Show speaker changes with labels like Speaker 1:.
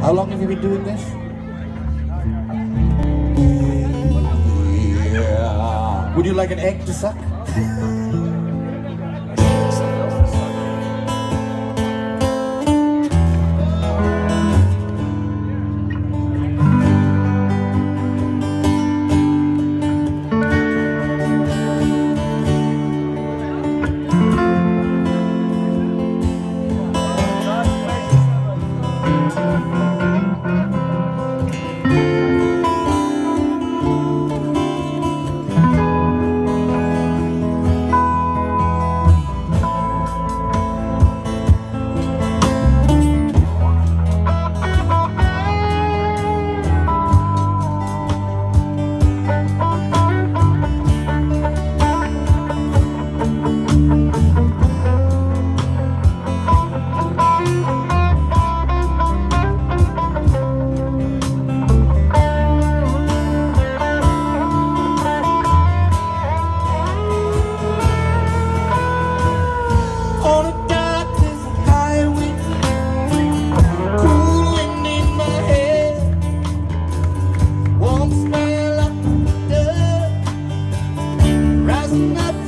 Speaker 1: How long have you been doing this? Yeah. Would you like an egg to suck? not